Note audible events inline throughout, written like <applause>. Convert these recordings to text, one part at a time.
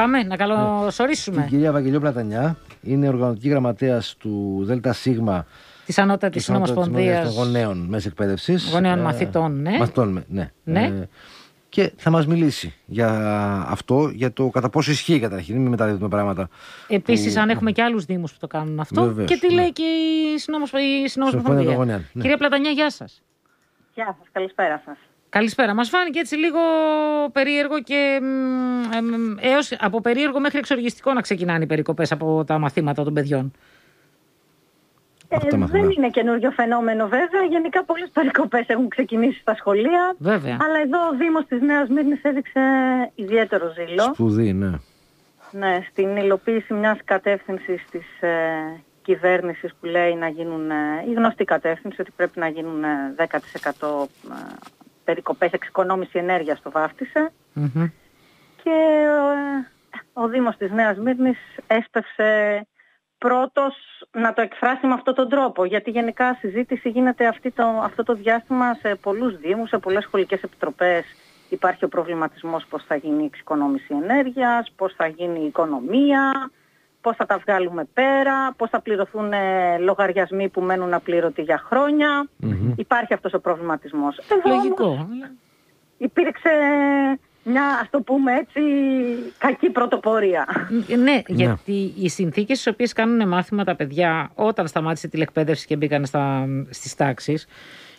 Πάμε να καλωσορίσουμε. Την κυρία Βαγγελιό Πλατανιά είναι οργανωτική γραμματέας του ΔΣ Της Ανώτατης Ομοσπονδία των Γονέων Μέσα Εκπαίδευσης. Γονέων μαθητών, ναι. Μαθητών, ναι. Ναι. Ε, και θα μας μιλήσει για αυτό, για το κατά πόσο ισχύει καταρχήν. Μην μεταδίδουμε πράγματα. Επίσης, που- αν έχουμε και άλλους Δήμους που το κάνουν αυτό. Βεβαίως, και τι ναι. λέει και η Συνόμοσπο- η Συμφωνία των Συνομοσπονδία. Γονέων, ναι. Κυρία Πλατανιά, γεια σας. Γεια σας, καλησπέρα σας. Καλησπέρα. Μας φάνηκε έτσι λίγο περίεργο και μ, εμ, έως από περίεργο μέχρι εξοργιστικό να ξεκινάνε οι περικοπές από τα μαθήματα των παιδιών. Αυτά Ε, μαθαίνω. δεν είναι καινούριο φαινόμενο βέβαια. Γενικά πολλές περικοπές έχουν ξεκινήσει στα σχολεία. Βέβαια. Αλλά εδώ ο Δήμος της Νέας Μύρνης έδειξε ιδιαίτερο ζήλο. Σπουδή, ναι. Ναι, στην υλοποίηση μιας κατεύθυνσης της ε, κυβέρνησης που λέει να γίνουν, ε, η γνωστή κατεύθυνση ότι πρέπει να γίνουν ε, 10% ε, περικοπές εξοικονόμηση ενέργειας το βάφτισε. Μμμ. και ε, ο Δήμος της Νέας Μύρνης έσπευσε πρώτος να το εκφράσει με αυτόν τον τρόπο γιατί γενικά συζήτηση γίνεται αυτή το, αυτό το διάστημα σε πολλούς Δήμους, σε πολλές σχολικές επιτροπές υπάρχει ο προβληματισμός πώς θα γίνει η εξοικονόμηση ενέργειας, πώς θα γίνει η οικονομία, πώς θα τα βγάλουμε πέρα, πώς θα πληρωθούν ε, λογαριασμοί που μένουν απλήρωτοι για χρόνια. Μμμ. Υπάρχει αυτός ο προβληματισμός. Εδώ όμως Λογικό. υπήρξε μια, ας το πούμε έτσι, κακή πρωτοπορία. Ναι, γιατί οι συνθήκες στις οποίες κάνουν μάθημα τα παιδιά όταν σταμάτησε τη τηλεκπαίδευση και μπήκαν στα, στις τάξεις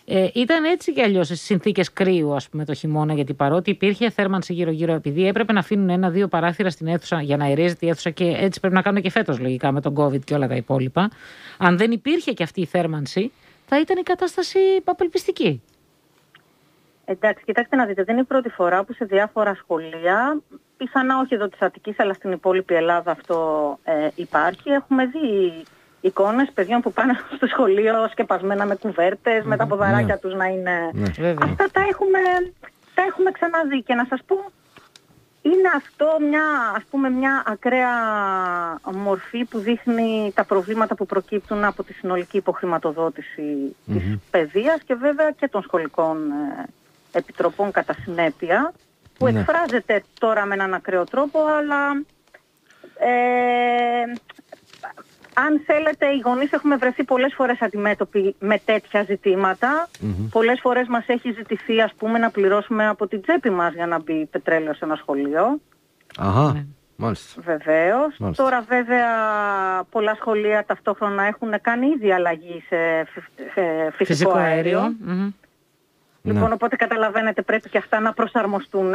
ε, ήταν έτσι κι αλλιώς στις συνθήκες κρύου, ας πούμε, το χειμώνα. Γιατί παρότι υπήρχε θέρμανση γύρω-γύρω, επειδή έπρεπε να αφήνουν ένα-δύο παράθυρα στην αίθουσα για να αερίζεται η αίθουσα και έτσι πρέπει να κάνουν και φέτος λογικά με τον COVID και όλα τα υπόλοιπα. Αν δεν υπήρχε και αυτή η θέρμανση, θα ήταν η κατάσταση απελπιστική. Εντάξει, κοιτάξτε να δείτε, δεν είναι η πρώτη φορά που σε διάφορα σχολεία, πιθανά όχι εδώ της Αττικής, αλλά στην υπόλοιπη Ελλάδα αυτό ε, υπάρχει. Έχουμε δει εικόνες παιδιών που πάνε <laughs> στο σχολείο σκεπασμένα με κουβέρτες, με τα ποδαράκια ναι. τους να είναι... Ναι. Βέβαια. Αυτά τα έχουμε, τα έχουμε ξαναδεί και να σας πω είναι αυτό μια, ας πούμε, μια ακραία μορφή που δείχνει τα προβλήματα που προκύπτουν από τη συνολική υποχρηματοδότηση της παιδείας και βέβαια και των σχολικών ε, επιτροπών κατά συνέπεια που Ναι. εκφράζεται τώρα με έναν ακραίο τρόπο αλλά ε, αν θέλετε, οι γονείς έχουμε βρεθεί πολλές φορές αντιμέτωποι με τέτοια ζητήματα. Πολλές φορές μας έχει ζητηθεί, ας πούμε, να πληρώσουμε από την τσέπη μας για να μπει πετρέλαιο σε ένα σχολείο. Αχα, Ναι. μάλιστα. Βεβαίως. Μάλιστα. Τώρα βέβαια πολλά σχολεία ταυτόχρονα έχουν κάνει ήδη αλλαγή σε, φυ- σε φυσικό, Φυσικό αέριο. αέριο. Μμμ. Λοιπόν, Ναι. οπότε καταλαβαίνετε πρέπει και αυτά να προσαρμοστούν.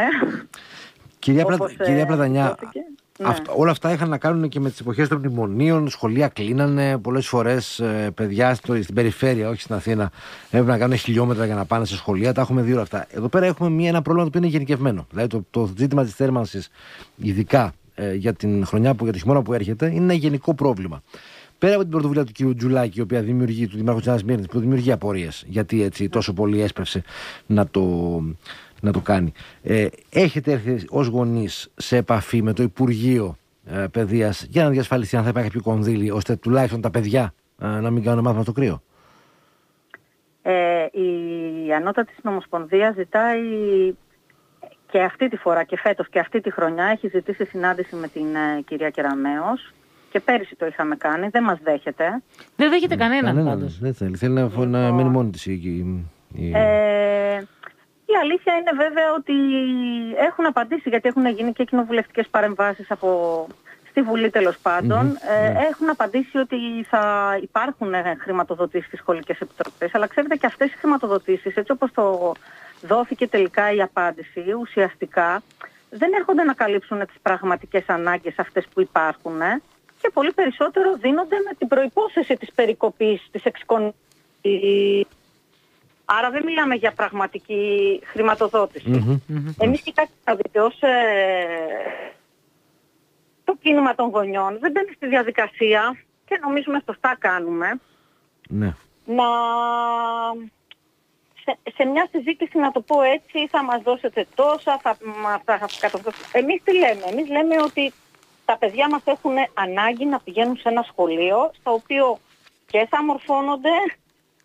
Κυρία, Πλα... όπως, ε, κυρία Πλατανιά, υπόθηκε. Ναι. αυτά- όλα αυτά είχαν να κάνουν και με τις εποχές των μνημονίων, σχολεία κλείνανε, πολλές φορές ε, παιδιά στο, στην περιφέρεια, όχι στην Αθήνα, έπρεπε να κάνουν χιλιόμετρα για να πάνε σε σχολεία, τα έχουμε δει όλα αυτά. Εδώ πέρα έχουμε μια, ένα πρόβλημα το οποίο είναι γενικευμένο. Δηλαδή το, το ζήτημα της θέρμανσης, ειδικά ε, για την χρονιά που, για το χειμώνα που έρχεται, είναι ένα γενικό πρόβλημα. Πέρα από την πρωτοβουλία του κ. Τζουλάκη, η οποία δημιουργεί, του Δημάρχου τη Νέα Μύρνη, που δημιουργεί απορίες, γιατί έτσι τόσο πολύ έσπευσε να το, να το κάνει. Ε, έχετε έρθει ως γονείς σε επαφή με το Υπουργείο ε, Παιδείας για να διασφαλιστεί αν θα υπάρχει κάποιο κονδύλι, ώστε τουλάχιστον τα παιδιά ε, να μην κάνουν μάθημα στο κρύο; Ε, η Ανώτατη Συνομοσπονδία ζητάει και αυτή τη φορά και φέτος και αυτή τη χρονιά έχει ζητήσει συνάντηση με την ε, κυρία Κεραμέως και πέρυσι το είχαμε κάνει, δεν μας δέχεται. Δεν δέχεται κανέναν Κανέναν, πάντως. δεν θέλει. Θέλει να, να μένει μόνη της η, η, Ε, η αλήθεια είναι βέβαια ότι έχουν απαντήσει γιατί έχουν γίνει και κοινοβουλευτικές παρεμβάσεις από στη Βουλή τέλος πάντων. Ε, Έχουν απαντήσει ότι θα υπάρχουν ε, χρηματοδοτήσεις στις σχολικές επιτροπές. Αλλά ξέρετε και αυτές οι χρηματοδοτήσεις, έτσι όπως το δόθηκε τελικά η απάντηση, ουσιαστικά δεν έρχονται να καλύψουν τις πραγματικές ανάγκες αυτές που υπάρχουν ε, και πολύ περισσότερο δίνονται με την προϋπόθεση της περικοπής, της εξοικονομικής Άρα δεν μιλάμε για πραγματική χρηματοδότηση. Μμμ. Εμείς κοιτάξτε να δείτε ως ε, το κίνημα των γονιών δεν μπαίνει στη διαδικασία και νομίζουμε σωστά κάνουμε Ναι. να σε, σε μια συζήτηση να το πω έτσι θα μας δώσετε τόσα, θα, μα- θα, θα καταδώσετε. Εμείς τι λέμε, εμείς λέμε ότι τα παιδιά μας έχουν ανάγκη να πηγαίνουν σε ένα σχολείο στο οποίο και θα μορφώνονται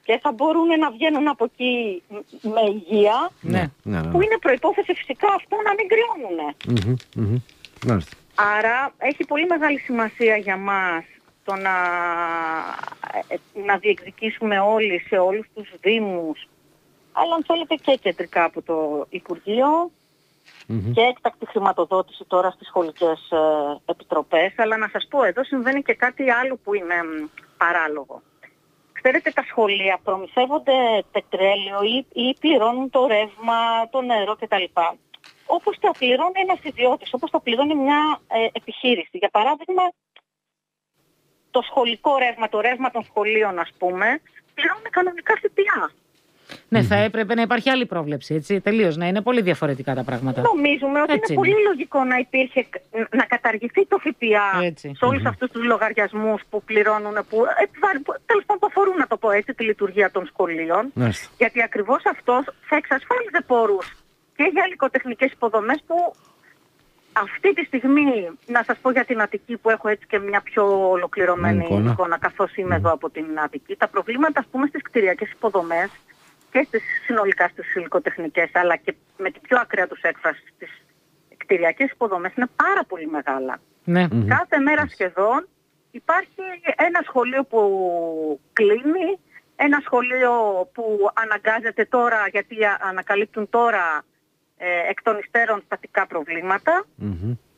και θα μπορούν να βγαίνουν από εκεί μ- με υγεία Ναι. ναι, ναι, ναι. που είναι προϋπόθεση φυσικά αυτό να μην κρυώνουν. Μμμ, μμμ. Μάλιστα. Άρα έχει πολύ μεγάλη σημασία για μας το να, ε, να διεκδικήσουμε όλοι σε όλους τους δήμους, αλλά αν θέλετε και κεντρικά από το Υπουργείο και έκτακτη χρηματοδότηση τώρα στις σχολικές ε, επιτροπές. Αλλά να σας πω, εδώ συμβαίνει και κάτι άλλο που είναι παράλογο. Ξέρετε, τα σχολεία προμηθεύονται πετρέλαιο ή, ή πληρώνουν το ρεύμα, το νερό κτλ. Όπως τα πληρώνει ένας ιδιώτης, όπως τα πληρώνει μια ε, επιχείρηση. Για παράδειγμα, το σχολικό ρεύμα, το ρεύμα των σχολείων ας πούμε, πληρώνουν κανονικά ΦΠΑ. Ναι, θα έπρεπε να υπάρχει άλλη πρόβλεψη, έτσι, τελείως, να είναι πολύ διαφορετικά τα πράγματα. Νομίζουμε ότι είναι, πολύ λογικό να υπήρχε, να καταργηθεί το ΦΠΑ έτσι. σε όλους mm-hmm. αυτούς τους λογαριασμούς που πληρώνουν, που, τέλος πάντων που αφορούν, να το πω έτσι, τη λειτουργία των σχολείων. Γιατί ακριβώς αυτός θα εξασφάλιζε πόρους και για υλικοτεχνικές υποδομές που αυτή τη στιγμή, να σας πω για την Αττική που έχω έτσι και μια πιο ολοκληρωμένη εικόνα, εικόνα καθώς είμαι εδώ από την Αττική, τα προβλήματα ας πούμε στις κτηριακές υποδομές και στις συνολικά στις υλικοτεχνικές αλλά και με την πιο ακραία τους έκφραση στις κτηριακές υποδομές είναι πάρα πολύ μεγάλα. Ναι. Κάθε μέρα σχεδόν υπάρχει ένα σχολείο που κλείνει, ένα σχολείο που αναγκάζεται τώρα γιατί ανακαλύπτουν τώρα ε, εκ των υστέρων στατικά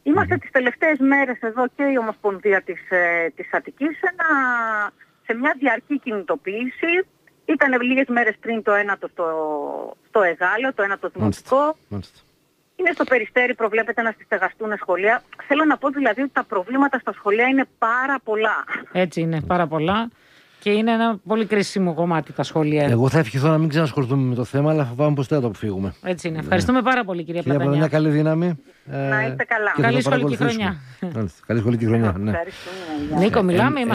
Είμαστε τις τελευταίες μέρες εδώ και η Ομοσπονδία της, ε, της Αττικής σε, σε μια διαρκή κινητοποίηση. Ήταν λίγες μέρες πριν το ένατο στο, στο Εγάλιο, το ένατο δημοτικό. Είναι στο Περιστέρι, προβλέπεται να στεγαστούν σχολεία. Θέλω να πω δηλαδή ότι τα προβλήματα στα σχολεία είναι πάρα πολλά. Έτσι είναι, πάρα πολλά και είναι ένα πολύ κρίσιμο κομμάτι τα σχόλια. Εγώ θα ευχηθώ να μην ξανασχοληθούμε με το θέμα, αλλά φοβάμαι πως δεν θα το αποφύγουμε. Έτσι είναι. Ευχαριστούμε πάρα πολύ, κυρία Πλατανιά. Κυρία καλή δύναμη. Να είστε καλά. Καλή σχολική χρονιά. Καλή σχολική χρονιά. Ναι. Νίκο, μιλάμε.